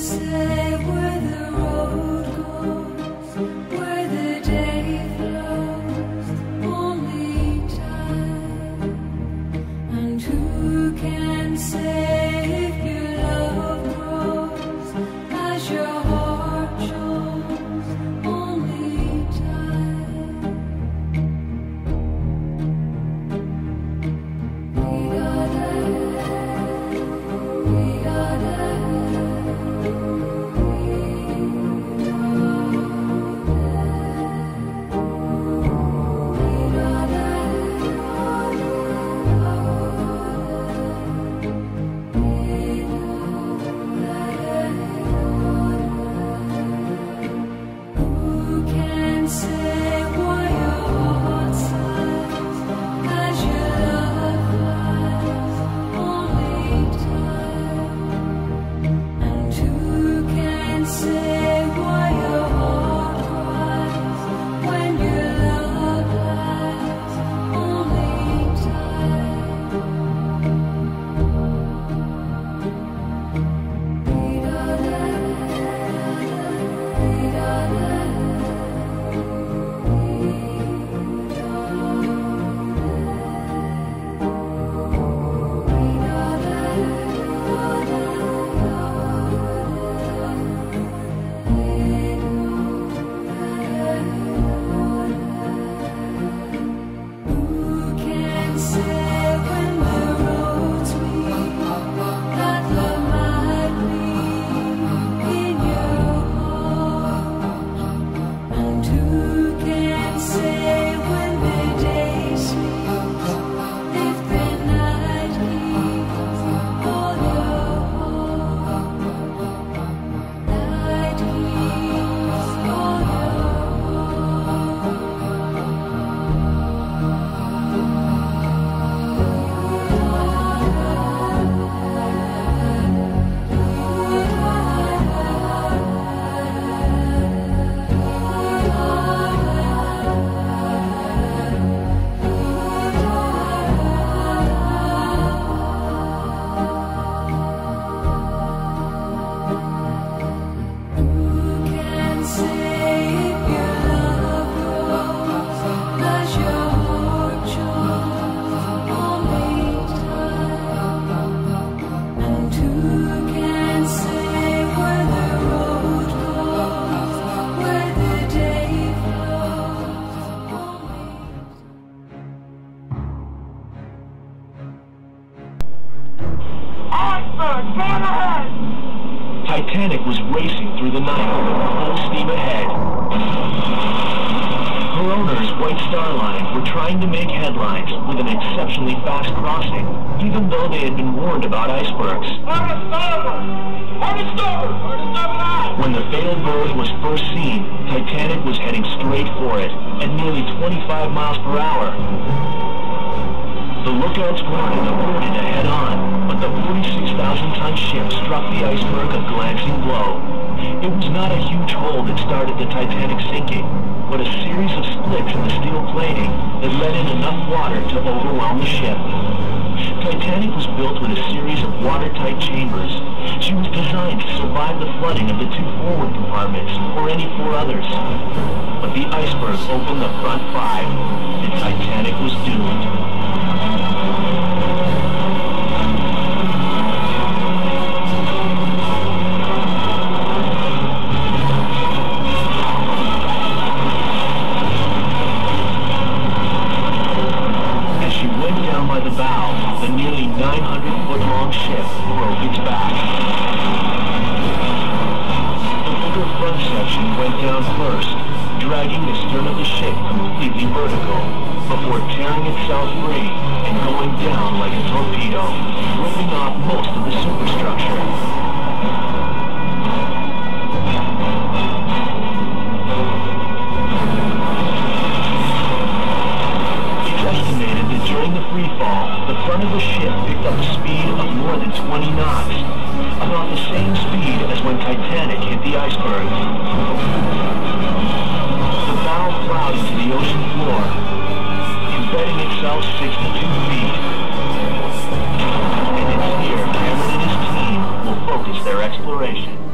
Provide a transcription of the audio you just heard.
say was racing through the night, full steam ahead. Her owners, White Star Line, were trying to make headlines with an exceptionally fast crossing, even though they had been warned about icebergs. When the fatal berth was first seen, Titanic was heading straight for it, at nearly 25 miles per hour. The lookouts and averted to head on, but the 46,000-ton ship struck the iceberg a glancing blow. It was not a huge hole that started the Titanic sinking, but a series of splits in the steel plating that let in enough water to overwhelm the ship. Titanic was built with a series of watertight chambers. She was designed to survive the flooding of the two forward compartments, or any four others. But the iceberg opened the front five, and Titanic was doomed. Going down like a torpedo, ripping off most of the superstructure. It's estimated that during the free fall, the front of the ship picked up a speed of more than 20 knots, about the same speed as when Titanic hit the iceberg. The bow plowed into the ocean floor, embedding itself 62 exploration.